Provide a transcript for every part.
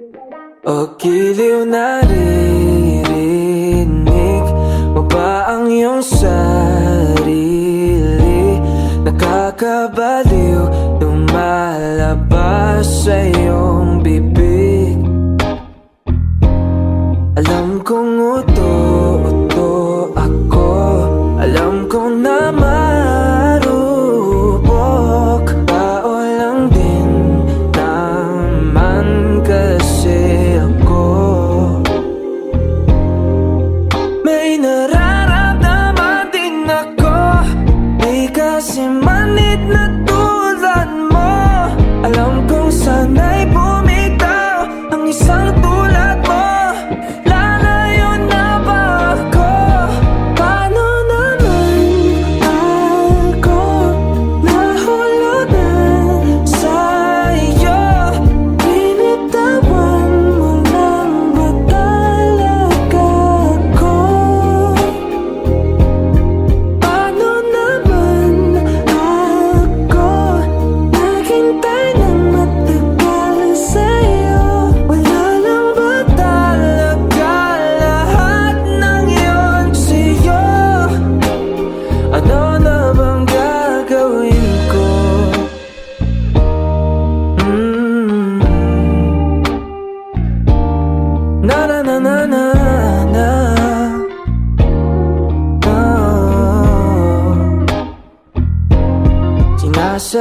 O giliw na ririnig mo ba ang iyong sarili? Nakakabaliw lumalabas sa'yo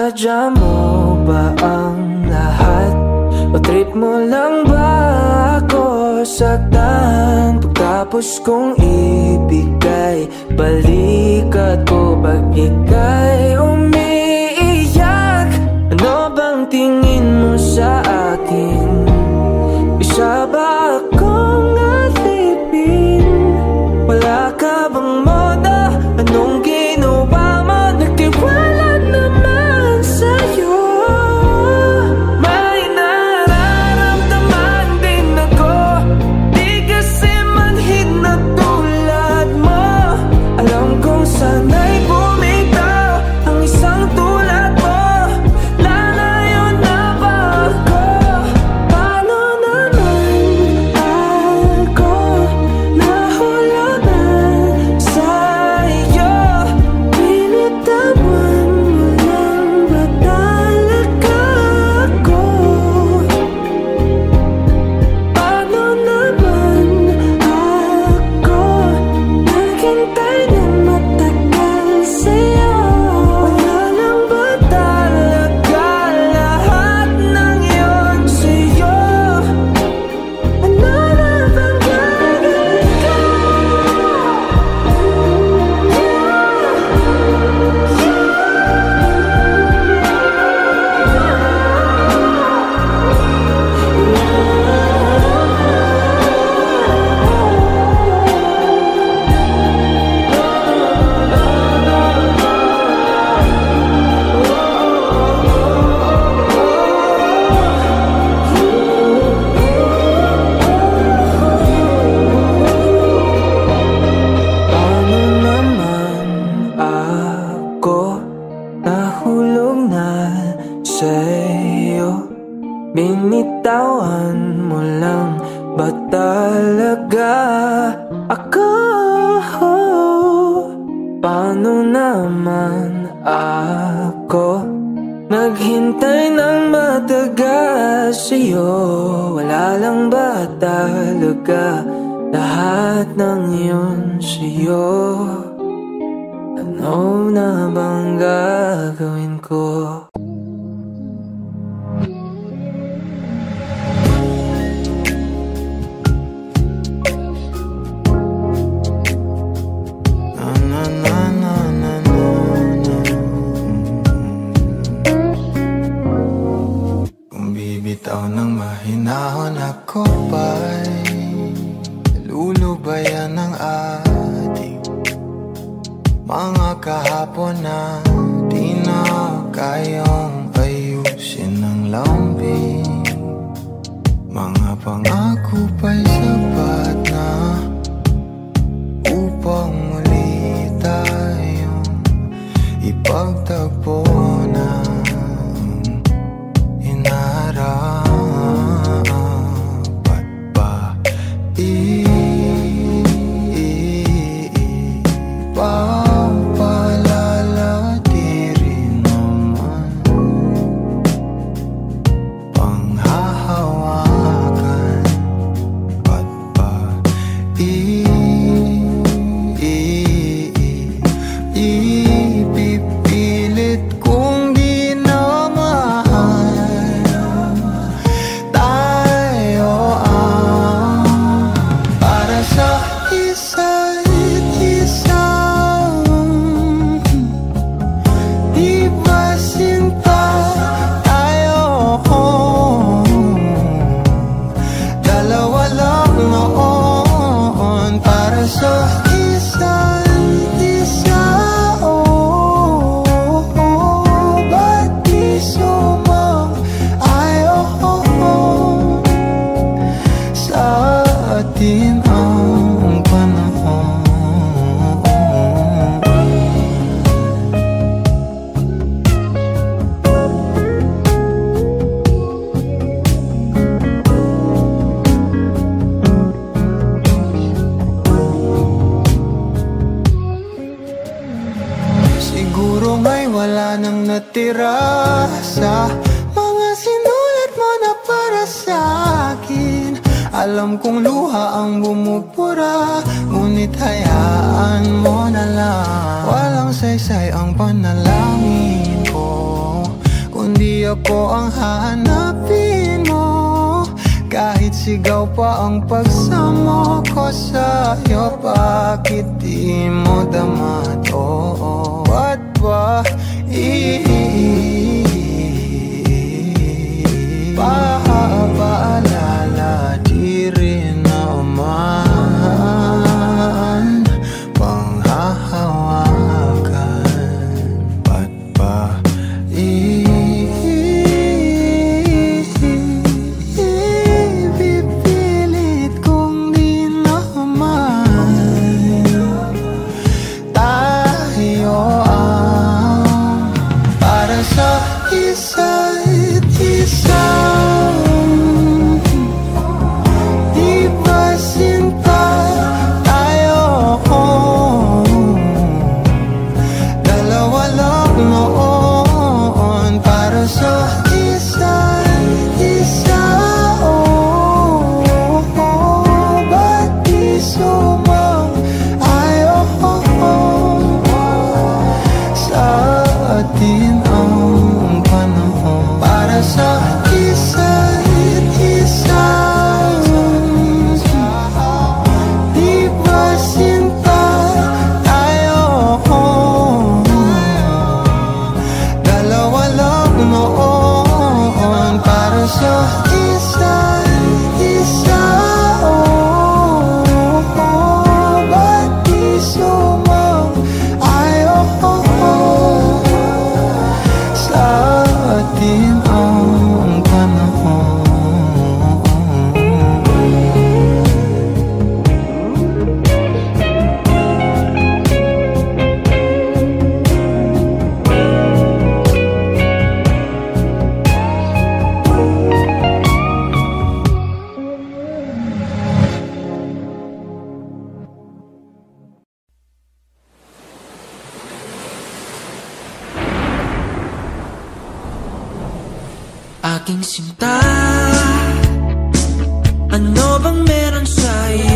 Sadya mo ba ang lahat? O trip mo lang ba ako saktan? Pagtapos kong ibigay Balikat ko pag ikay umiiyak Ano bang tingin mo sa akin? Isa ba Aking sinta Ano bang meron sa'yo?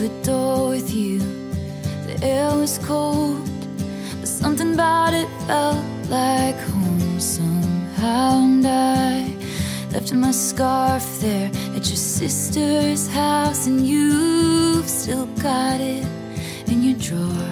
the door with you. The air was cold But something about it felt like home somehow. And I left my scarf there At your sister's house And you've still got it in your drawer.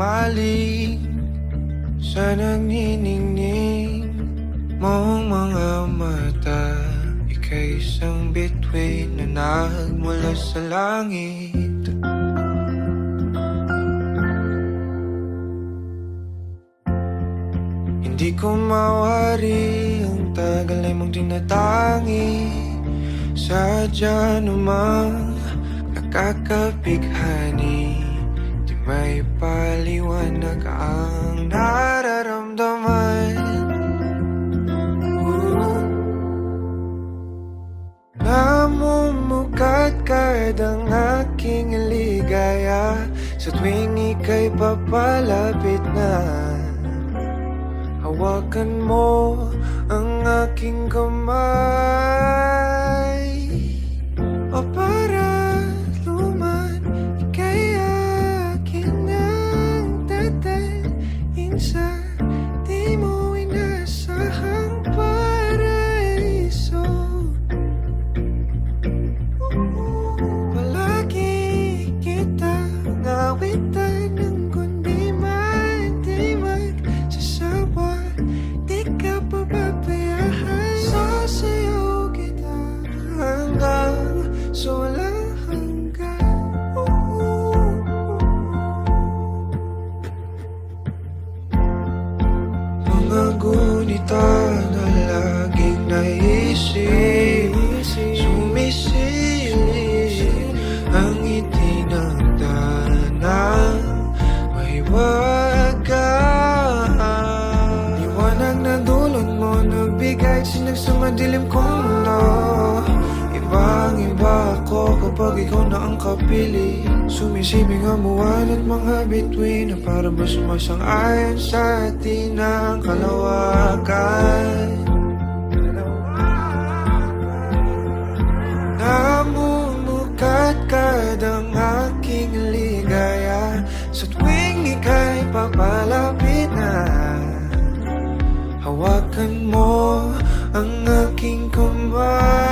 Na humaling Sa nagniningning mong mga mata Ika'y isang bituin na nagmula sa langit. Hindi ko mawari ang tagal ay mong tinatangi. Sadya namang nakakapighani Di may paliwanag ang nararamdaman. Namumukadkad ang aking ligaya Sa tuwing ika'y papalapit na. Hawakan mo ang aking kamay. O ikaw na ang kapili. Sumisibing ang buwan at mga bituin Na para ba sumasang-ayon sa atin ang kalawakan. Namumukadkad ang aking ligaya. Sa tuwing ika'y papalapit na Hawakan mo ang aking kamay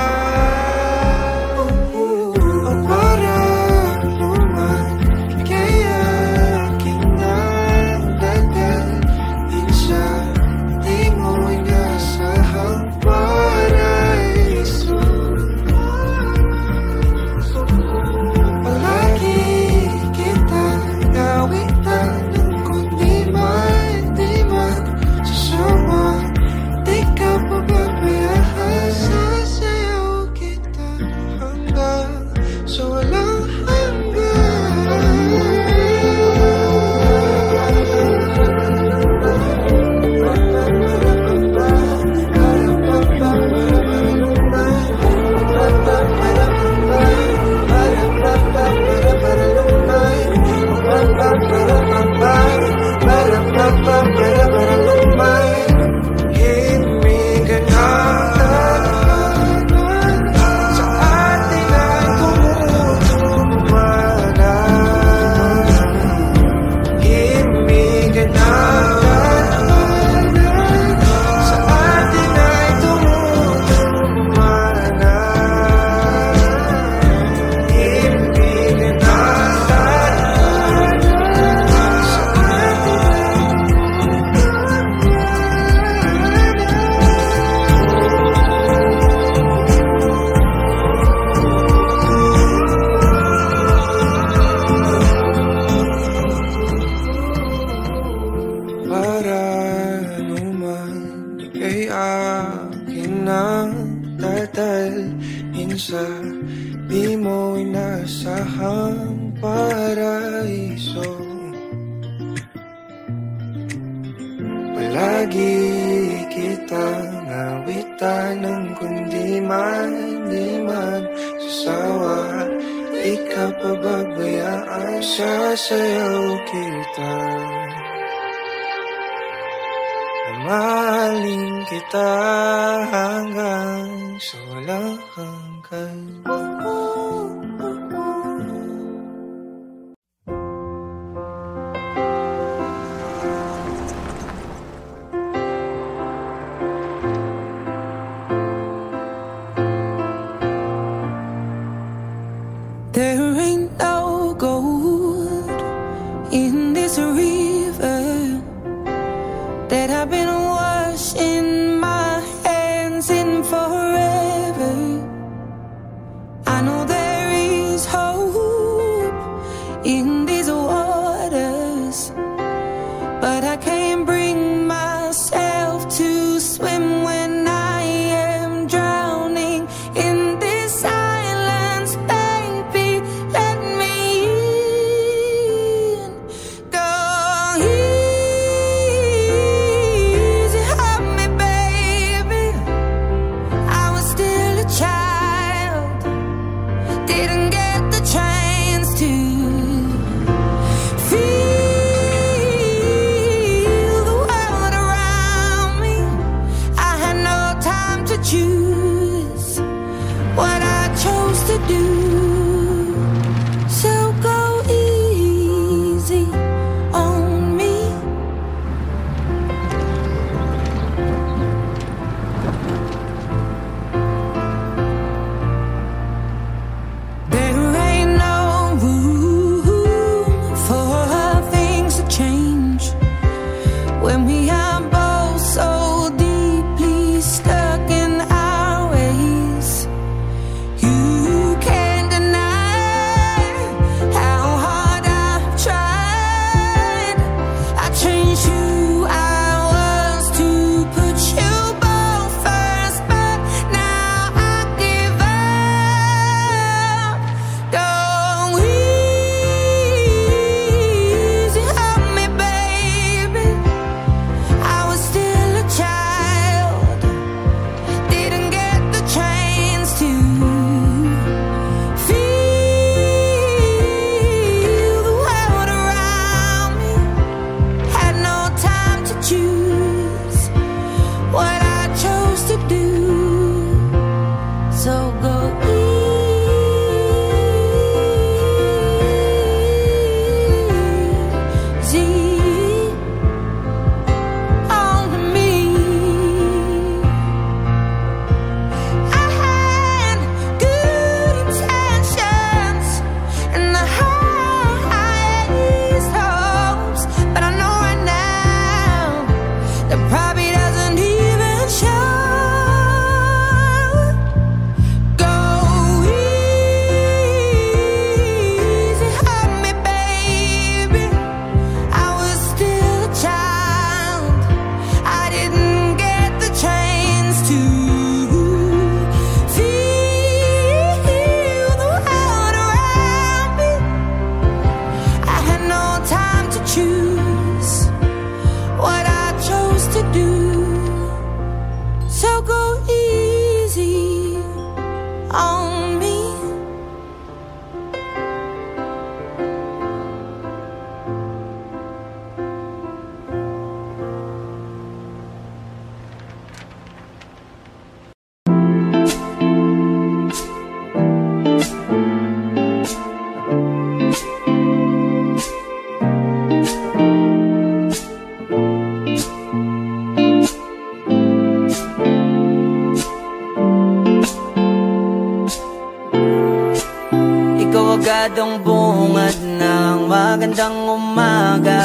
umaga.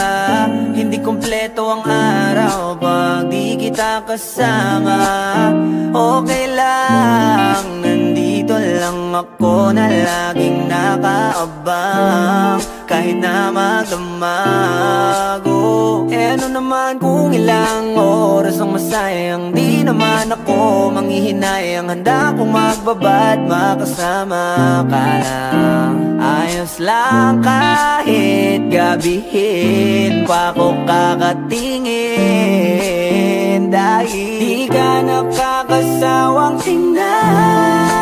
Hindi kompleto ang araw Pag di kita kasama. Okay lang Nandito lang ako na laging nakaabang. Kahit na magdamag eh ano naman kung ilang oras ang masayang Di naman ako manghihinayang? Handa kong magbabad makasama ka lang Ayos lang kahit gabihin pa ko kakatingin. Dahil di ka nakakasawang tingnan.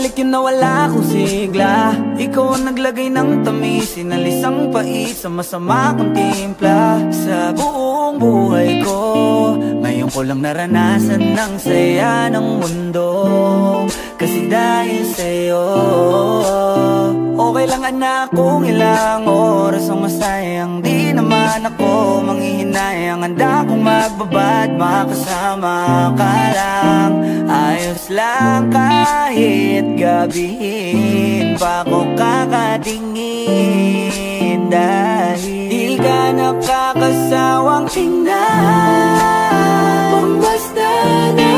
Bumalik yun na wala akong sigla. Ikaw ang naglagay ng tamis Sinalis ang pait sa masama kong timpla. Sa buong buhay ko Ngayon ko lang naranasan ng saya ng mundo. Kasi dahil sa'yo Okay lang anak kung ilang oras ang masayang. Di naman ako manghihinayang. Handa kong magbabad makasama ka lang. Ayos lang kahit gabihin Pa ko kakatingin Dahil di ka nakakasawang tingnan. Kung na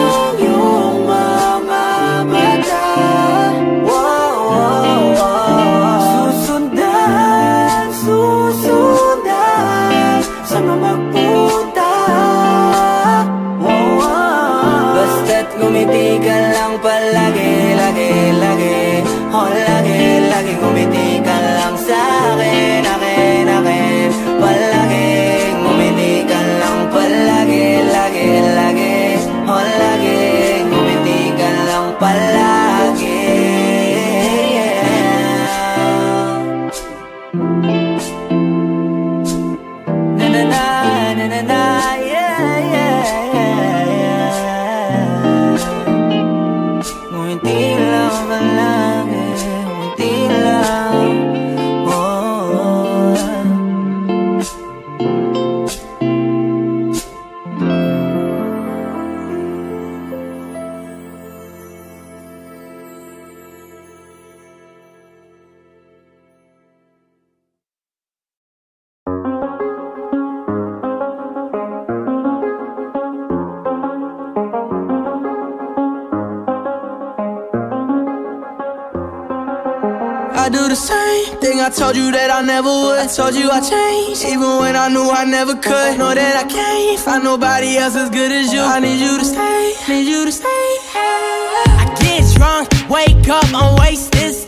told you that I never would. I told you I changed, even when I knew I never could. Know that I can't find nobody else as good as you. I need you to stay, need you to stay. I get drunk, wake up, I'm wasted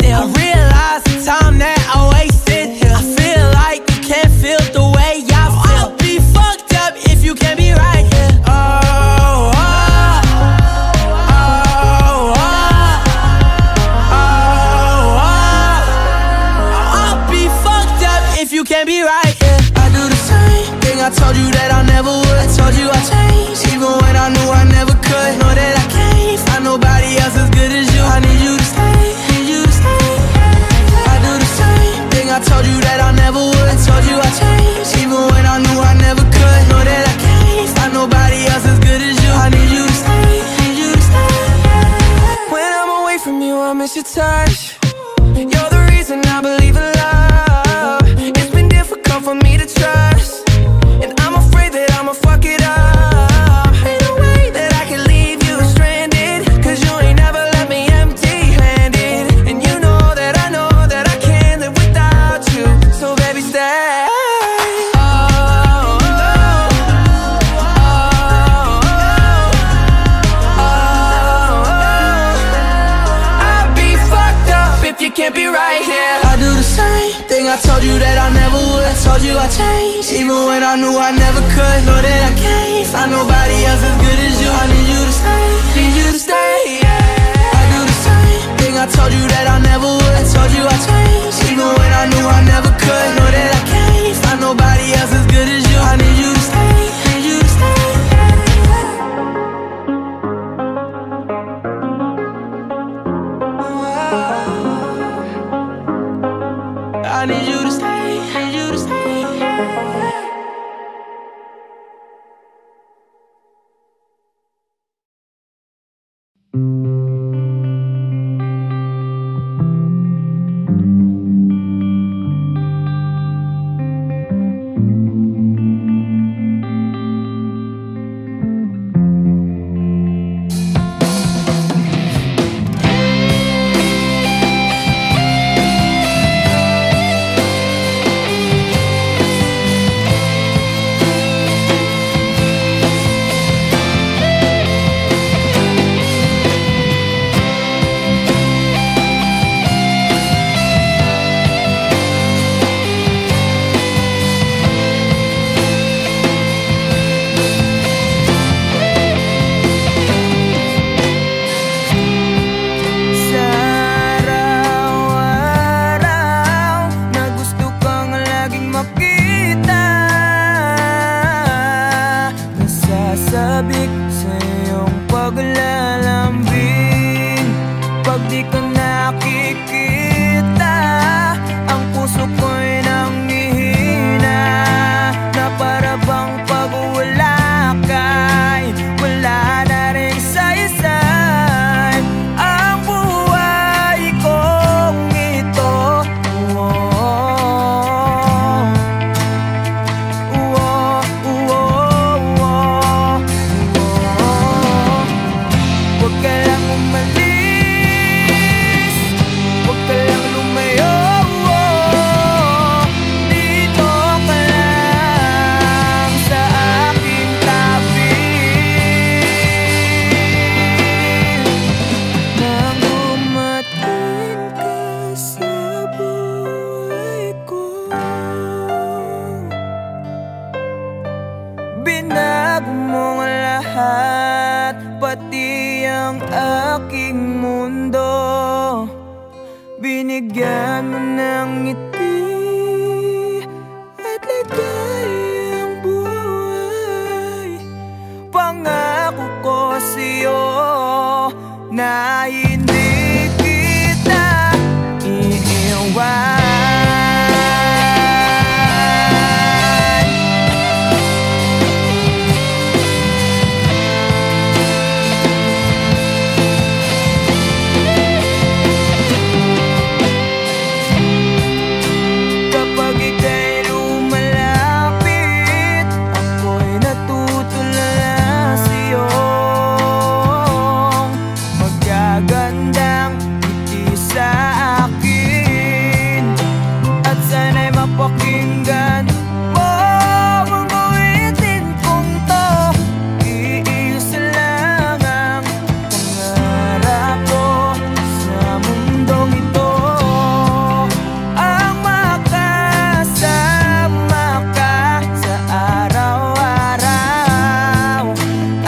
told you that I never would. I told you I'd change. Even when I knew I never could. Know that I can't. Find nobody else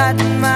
at my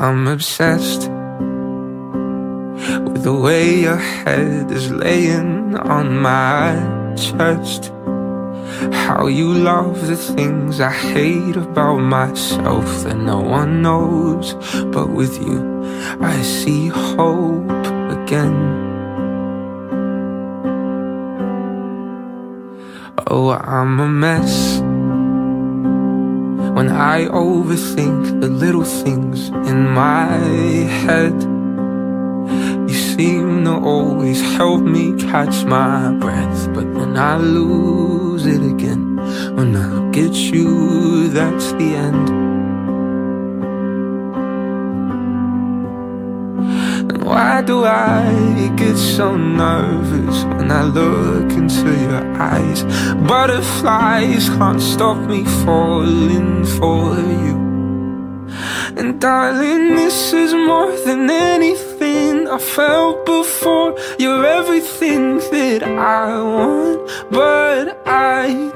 I'm obsessed with the way your head is laying on my chest. How you love the things I hate about myself that no one knows. But with you, I see hope again. Oh, I'm a mess. When I overthink the little things in my head. You seem to always help me catch my breath But then I lose it again When I at you, that's the end Why do I get so nervous when I look into your eyes? Butterflies can't stop me falling for you. And darling, this is more than anything I felt before. You're everything that I want, but I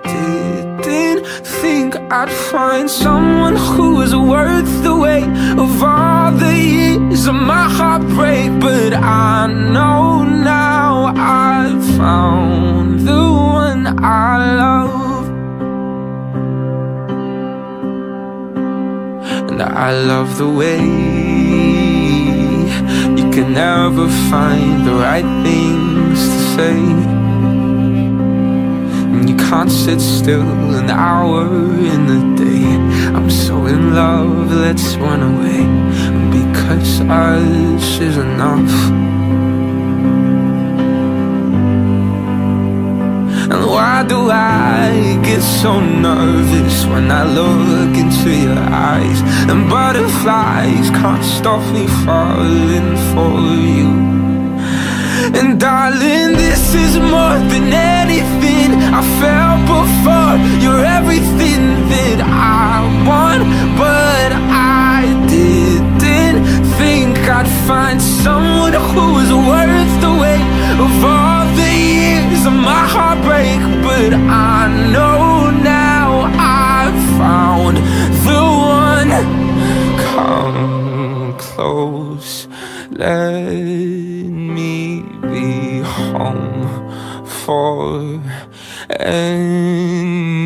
didn't think I'd find someone who was worth the weight of all the years of my heartbreak. But I know now I've found the one I love. And I love the way you can never find the right things to say. And you can't sit still an hour in the day. I'm so in love, let's run away. Because us is enough. And why do I get so nervous when I look into your eyes? And butterflies can't stop me falling for you. And darling, this is more than anything I felt before. You're everything that I want, but I didn't think I'd find someone who was worth the weight of all the years of my heartbreak. But I know now I've found the one. Come close, let me home for anything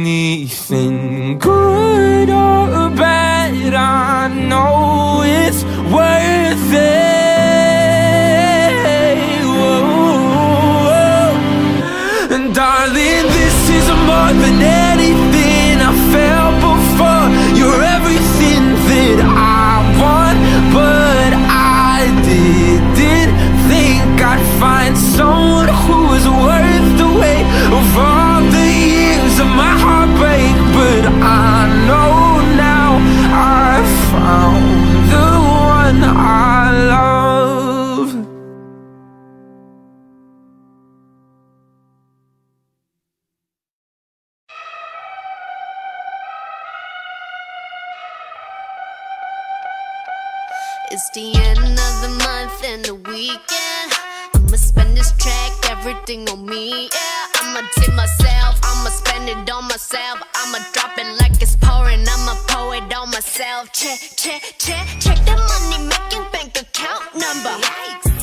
myself. Check, check, check, check the money making bank account number. That's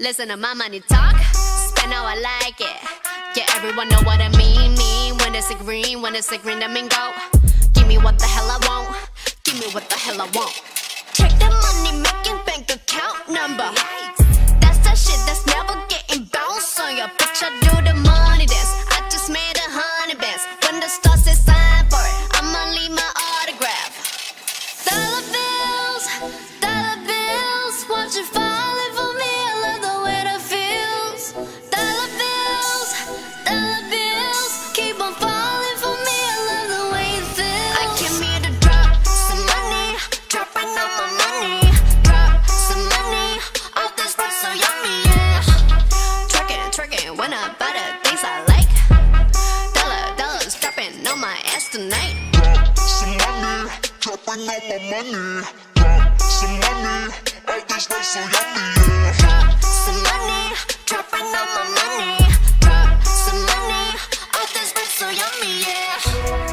Listen to my money talk, spend how I like it. Yeah, everyone know what I mean. Mean when it's a green, when it's a green, I mean go. Give me what the hell I want. Give me what the hell I want. Check the money making bank account number. That's that shit that's never getting bounced on your bitch. I do the money dance. Run out my money, drop some money. All this stuff so yummy, yeah. Drop some money, drop run out my money, drop some money. All this stuff so yummy, yeah.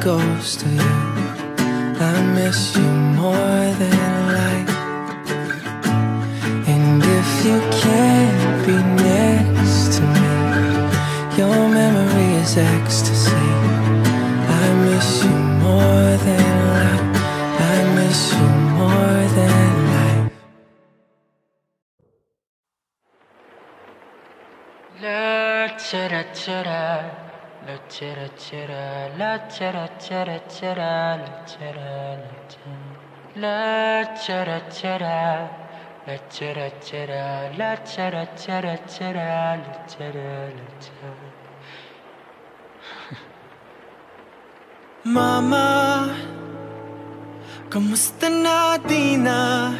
Ghost of you. I miss you more than life. And if you can't be next to me, your memory is ecstasy. I miss you more than life. I miss you more than life. La chera chera, chara chara la chara la chara chara la chara chara la chara la chara la chara Mama, kamusta na di na?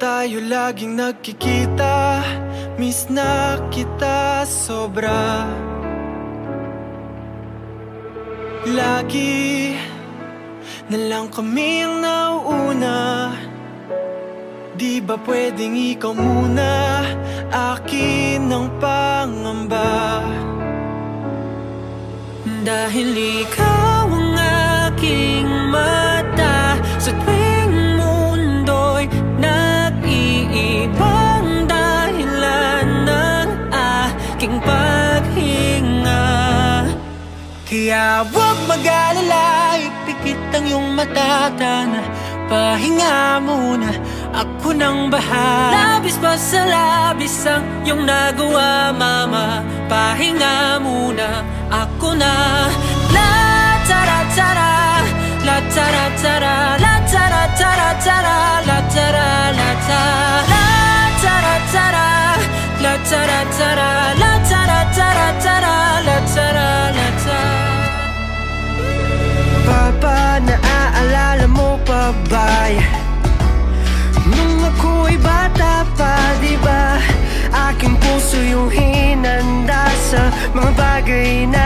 Tayo laging nagkikita, miss na kita sobra. Lagi na lang kami ang nauuna. Di ba pwedeng ikaw muna? Akin ang pangamba. Dahil ikaw ang aking mata Sa tuwing mundo'y nag-iibang dahilan ng aking paghinga. Kaya huwag mag-alala, ipikit ang iyong mata pahinga muna, ako nang bahala Labis pa sa labis ang iyong nagawa, mama Pahinga muna, ako na La tara tara, la tara tara La tara tara tara, la tara la tara La tara tara, la tara tara La tara tara tara, la tara la tara Papa, naaalala mo pa ba? Nung ako'y bata pa, di ba? Aking puso yung hinanda sa mga bagay na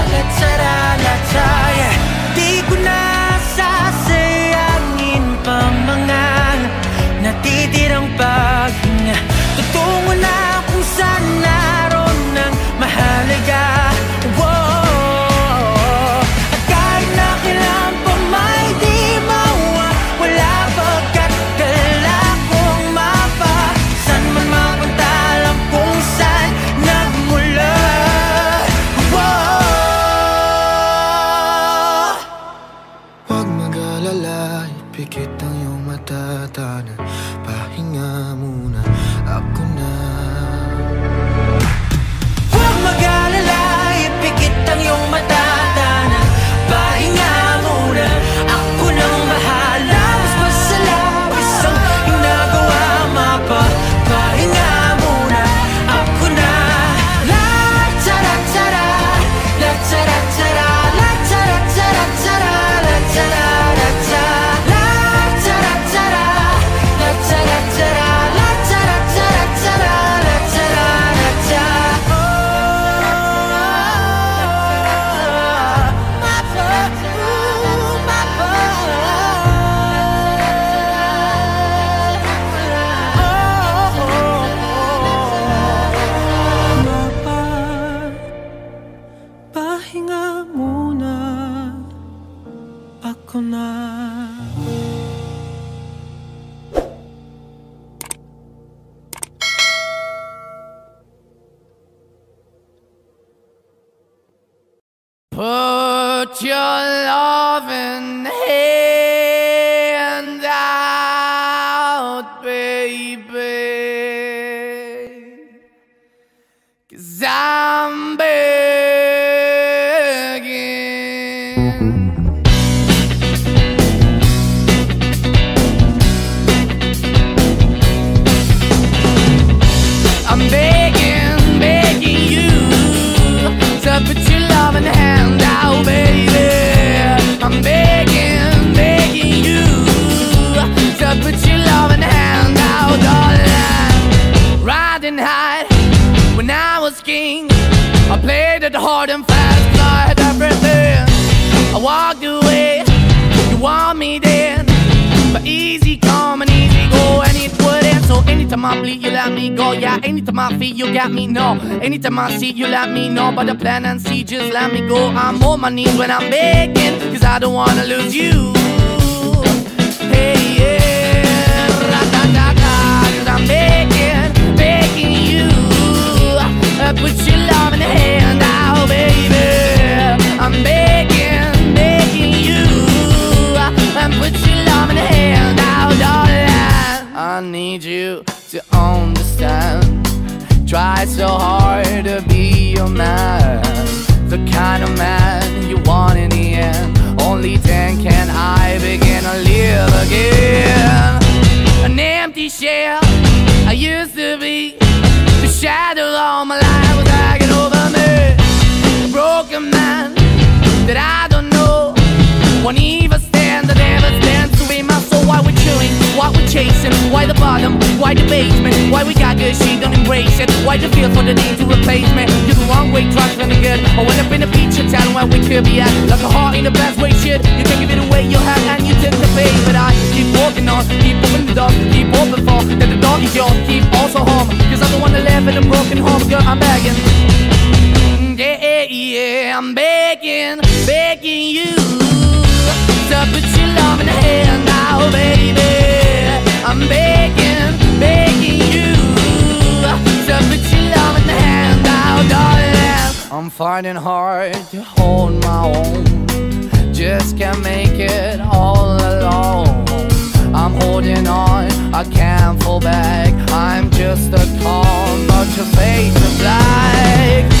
Cause I'm begging. Hard and fast, 'cause I had everything. I walked away, you want me then, but easy come and easy go, and it wouldn't. So anytime I bleed, you let me go. Yeah, anytime I feel, you got me. No, anytime I see, you let me know. But the plan and see, just let me go. I'm on my knees when I'm begging, cause I don't wanna lose you. Hey, yeah, cause the hand out, baby. I'm begging, begging you. Uh, put your love in the hand need you to understand. Try so hard to be your man. The kind of man you want in the end. Only then can I begin to live again. An empty shell I used to be. The shadow all my life was hanging over me. A man that I don't know. Won't even stand, I never stand to be my soul. Why we chewing? Why we chasing? Why the bottom? Why the basement? Why we got good, she don't embrace it? Why the feel for the need to replace me? You're the wrong way, trying to good. I went up in a feature town where we could be at. Like a heart in the best way, shit. You can give it away, you have, and you take the bait. But I keep walking on, keep opening the door, keep open for that the dog is yours. Keep also home, cause I don't wanna live in a broken home, girl. I'm begging. Yeah, yeah, I'm begging, begging you to put your love in the hand now, baby. I'm begging, begging you to put your love in the hand now, darling. I'm finding hard to hold my own, just can't make it all alone. I'm holding on, I can't fall back. I'm just a call, but your face is black.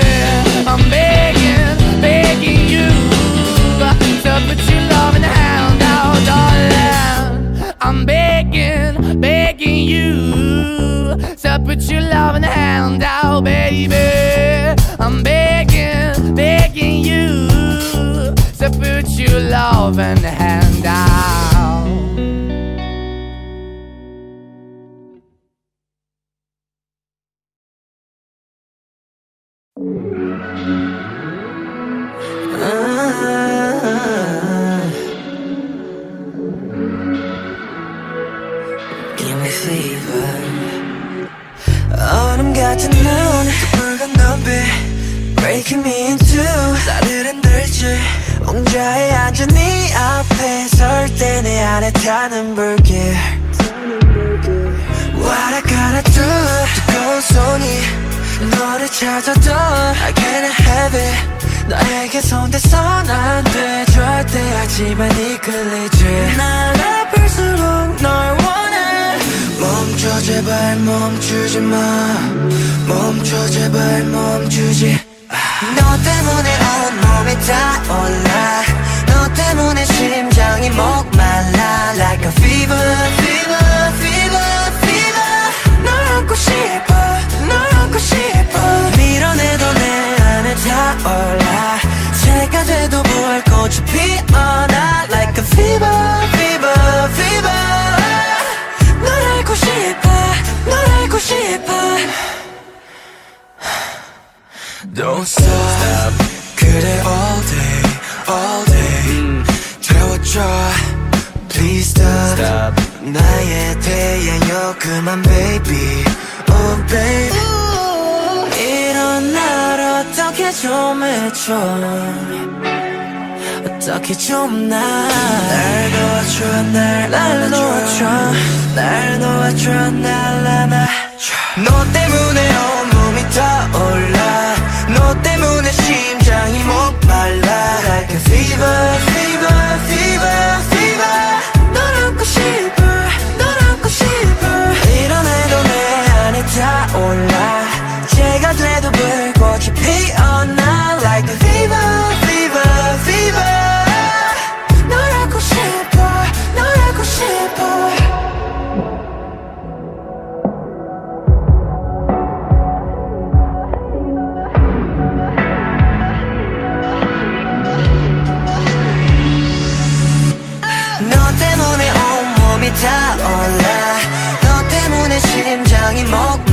manque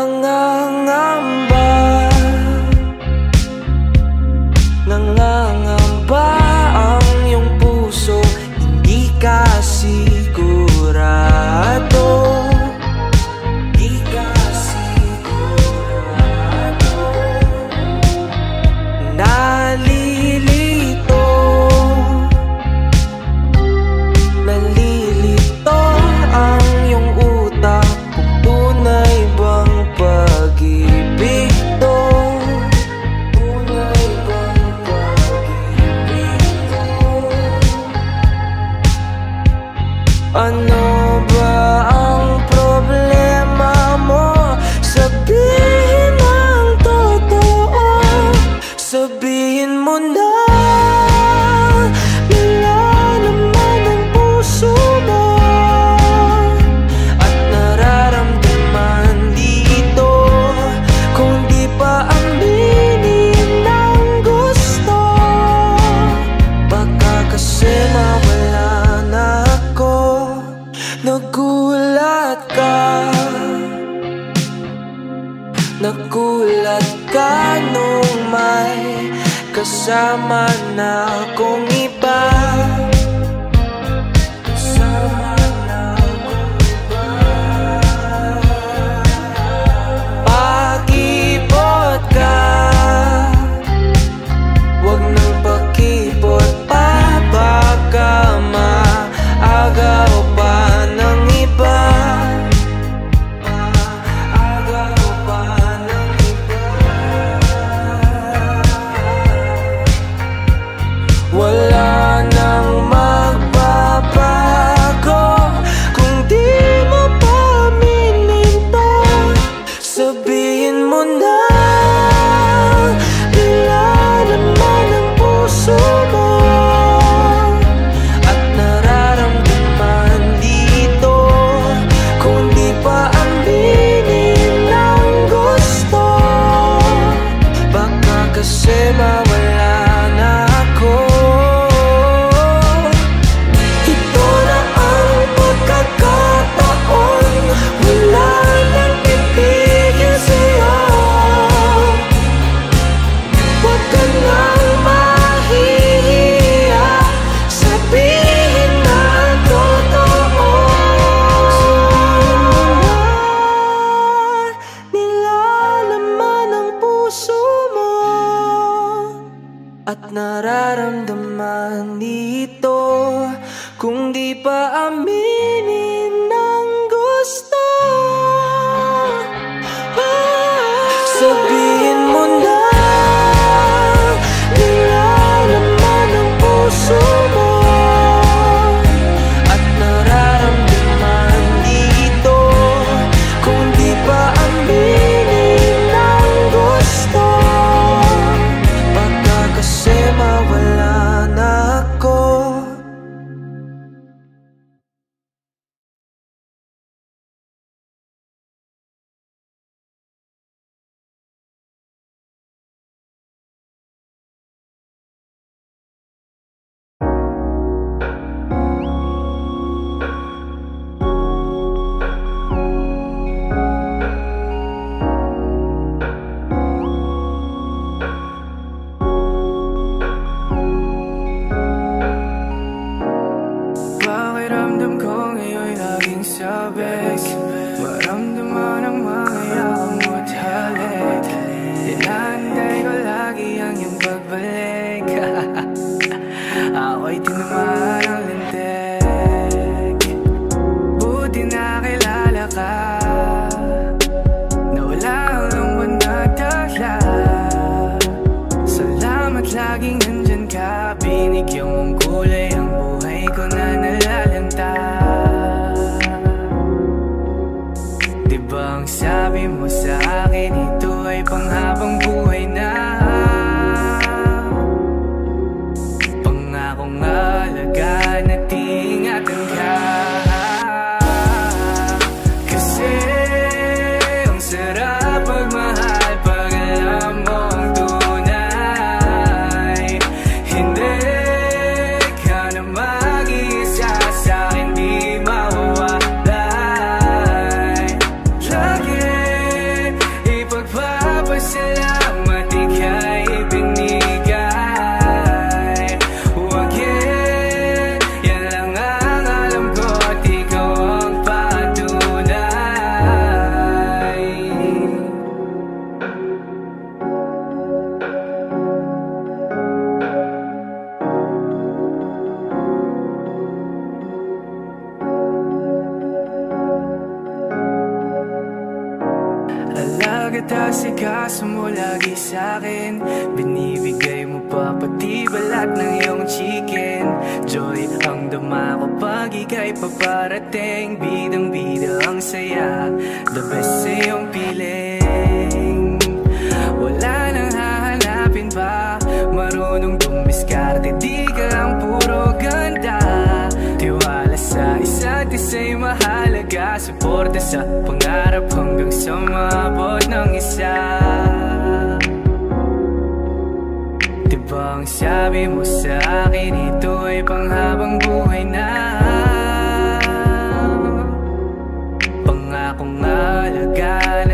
Nangangamba diskarte Di ka lang puro ganda. Tiwala sa isa't isa'y mahalaga Suporte sa pangarap hanggang sa maabot ng isa Diba ang sabi mo sa akin Ito ay panghabang buhay na Pangako nga alagaan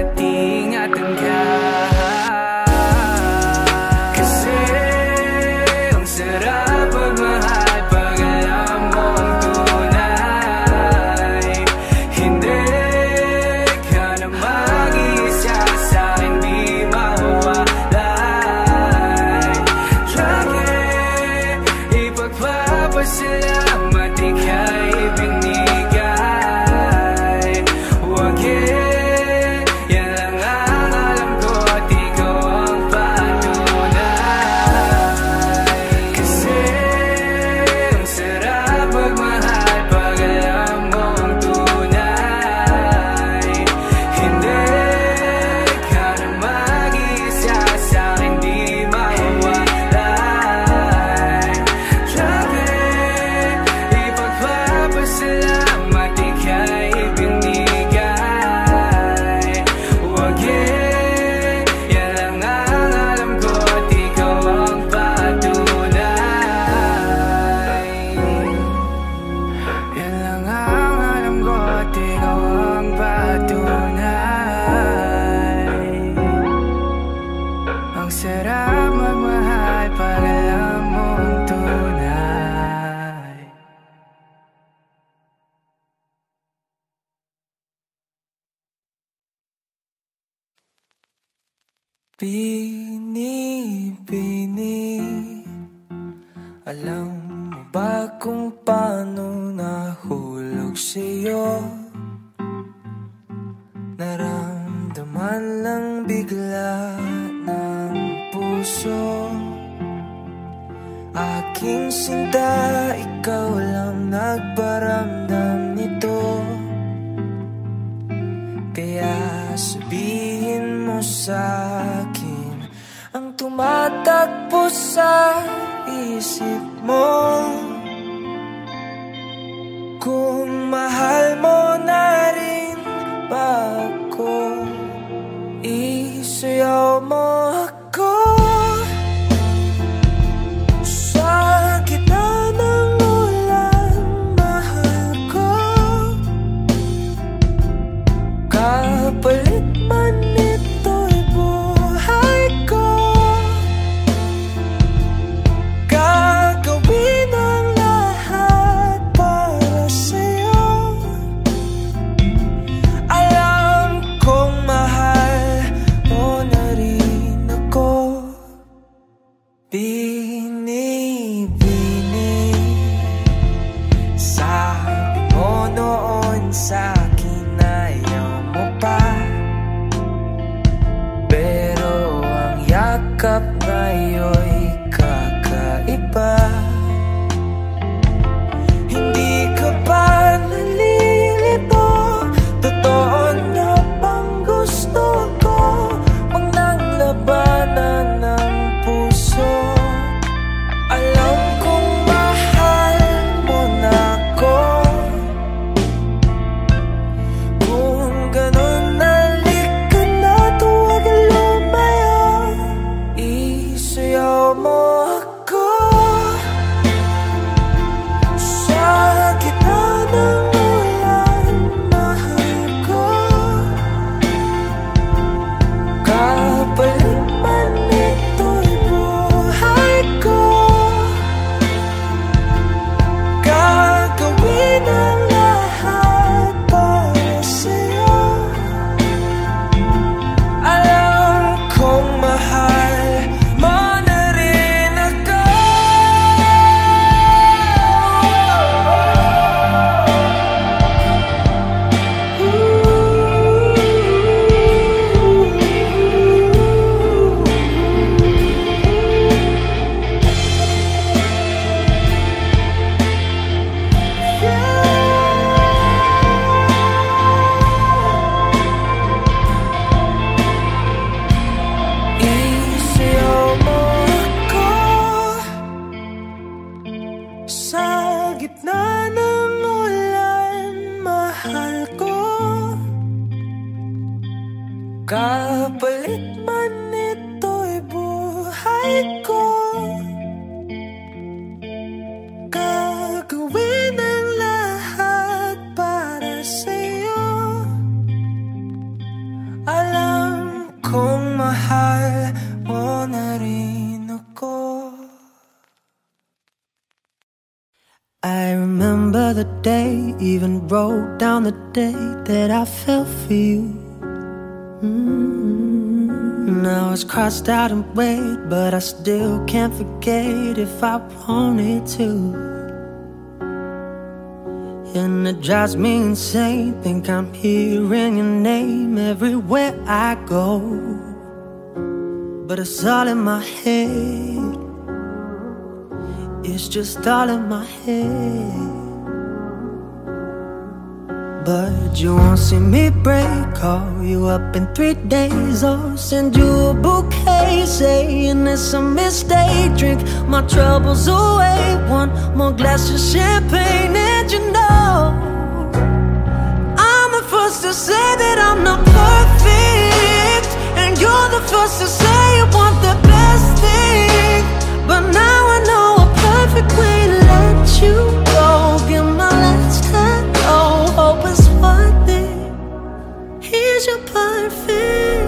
it's crossed out and red, but I still can't forget if I wanted to. And it drives me insane. Think I'm hearing your name everywhere I go. But it's all in my head. It's just all in my head. But you won't see me break. Call you up in three days or send you a bouquet saying it's a mistake. Drink my troubles away. One more glass of champagne, and you know I'm the first to say that I'm not perfect, and you're the first to say you want the best thing. But now I know a perfect way to let you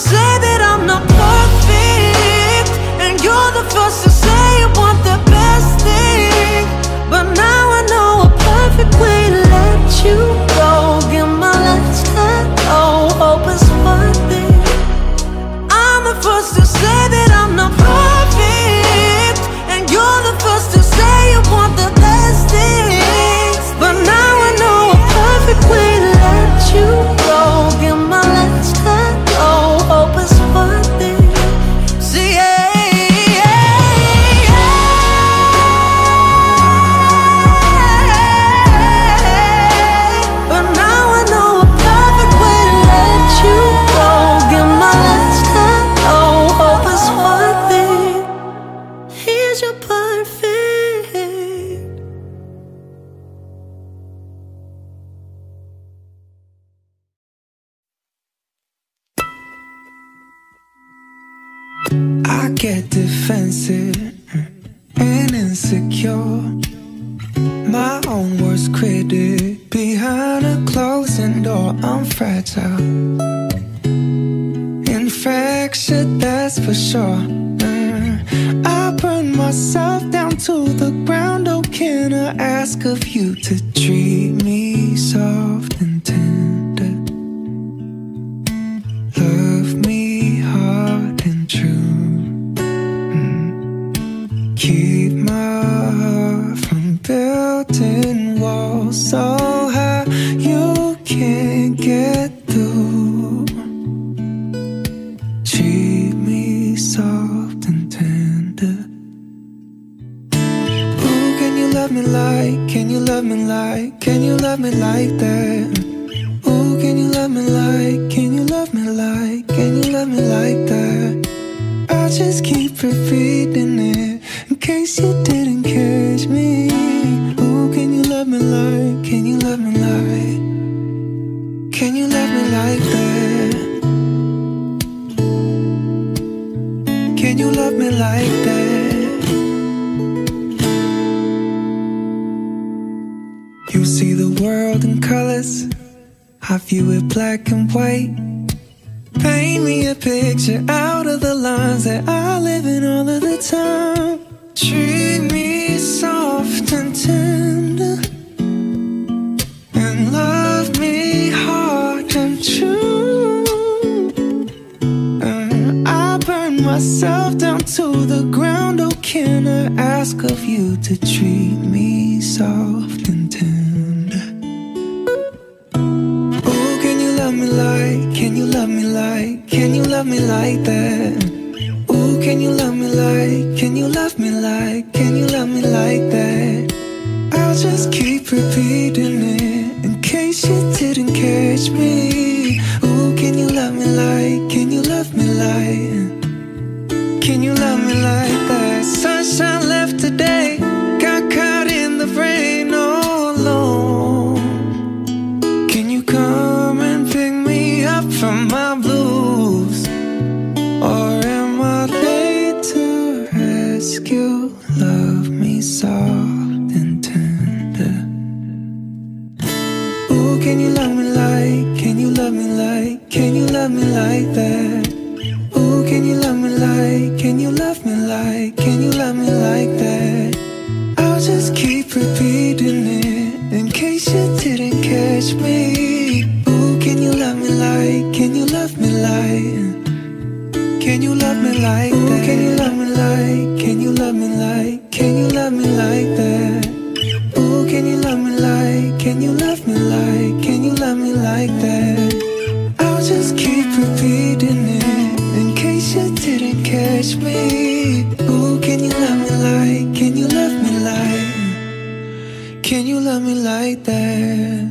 say that I'm not perfect, and you're the first to say you want the best thing. But now I know a perfect way to let you go. Give my last hello, hope it's worth it. I'm the first to say that sure. Mm. I burn myself down to the ground. Oh, can I ask of you to treat me soft and tender? Love me hard and true. Mm. Keep my heart from building walls so love me like that? Ooh, can you love me like? Can you love me like? Can you love me like that? I just keep repeating it in case you didn't catch me. I with black and white. Paint me a picture out of the lines that I live in all of the time. Treat me soft and tender, and love me hard and true. Uh, I burn myself down to the ground. Oh, can I ask of you to treat me soft and tender. Like, can you love me like, can you love me like that? Oh, can you love me like, can you love me like, can you love me like that? I'll just keep repeating it in case you didn't catch me. Oh, can you love me like, can you love me like? Can you love me like that? Love me like that? Ooh, can you love me like? Can you love me like? Can you love me like that? I'll just keep repeating it in case you didn't catch me. Ooh, can you love me like? Can you love me like? Can you love me like Ooh, that? Can you love me like? Can you love me like? Can you love me like that? Ooh, can you love me like? Can you love me like? Can you love me like that? Repeating it in case you didn't catch me. Ooh, can you love me like? Can you love me like? Can you love me like that?